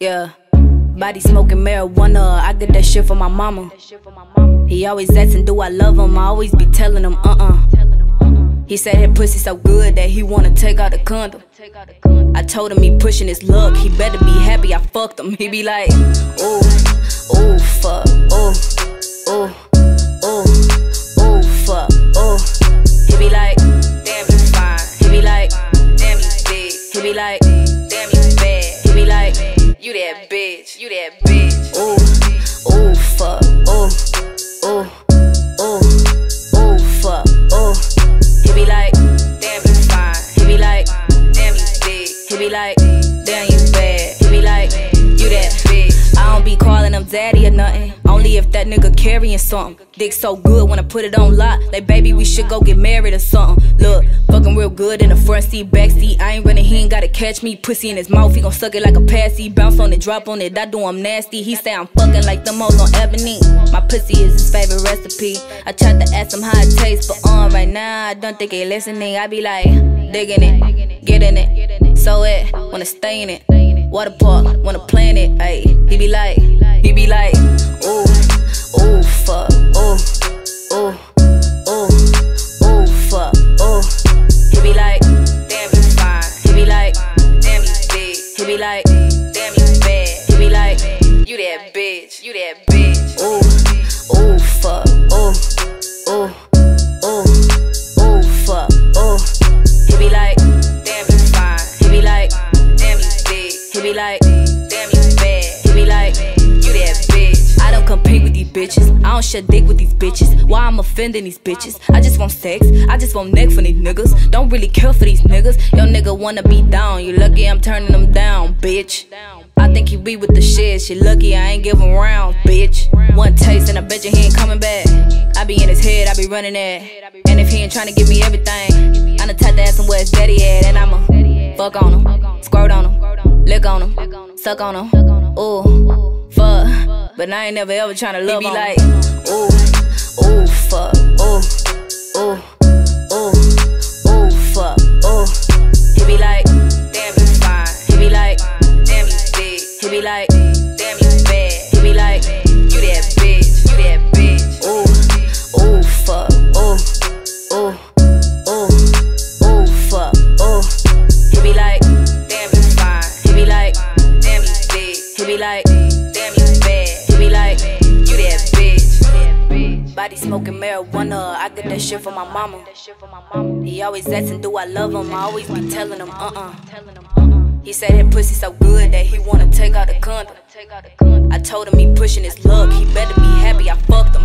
Yeah. Body smoking marijuana, I get that shit from my mama. He always asking, do I love him? I always be telling him, uh uh. He said that pussy so good that he wanna take out the condom. I told him he pushing his luck, he better be happy I fucked him. He be like, ooh, ooh, you that bitch, you that bitch. Ooh, ooh, fuck, ooh, ooh, ooh, ooh, fuck, ooh. He be like, damn, you fine. He be like, damn, you big. He be like, damn, you bad. He be like, you that bitch. I don't be calling him daddy or nothing. Only if that nigga carrying something. Dick so good when I put it on lock. Like, baby, we should go get married or something. Look, fucking real good in the front seat, back seat. I ain't running, he ain't gotta catch me. Pussy in his mouth, he gon' suck it like a passy. Bounce on it, drop on it, I do him nasty. He say I'm fucking like the most on ebony. My pussy is his favorite recipe. I tried to ask him how it tastes, but on right now, I don't think he listening. I be like, digging it, getting it. So it, wanna stay in it. Water park, wanna plan it, ayy. He be like, he be like, ooh, bitch, you that bitch. Ooh, ooh, fuck, ooh, ooh, ooh, ooh, fuck, ooh. He be like, damn, you fine. He be like, damn, you big. He be like, compete with these bitches. I don't shut dick with these bitches. Why I'm offending these bitches? I just want sex. I just want neck for these niggas. Don't really care for these niggas. Your nigga wanna be down. You lucky I'm turning them down, bitch. I think he be with the shit. She lucky I ain't give him rounds, bitch. One taste and I bet you he ain't coming back. I be in his head, I be running at. And if he ain't trying to give me everything, I'm the type to ask him where his daddy at. And I'ma fuck on him, squirt on him, lick on him, suck on him. Ooh, fuck. But I ain't never ever tryna love He be like, ooh, ooh, fuck, ooh, ooh, ooh, ooh, fuck, ooh. He be like, damn, you fine. He be like, damn, you big. He be like, damn, you bad. He be like, Smoking marijuana, I get that shit from my mama. He always asking, do I love him? I always be telling him, uh uh. He said that pussy so good that he wanna take out the condom. I told him he pushing his luck, he better be happy I fucked him.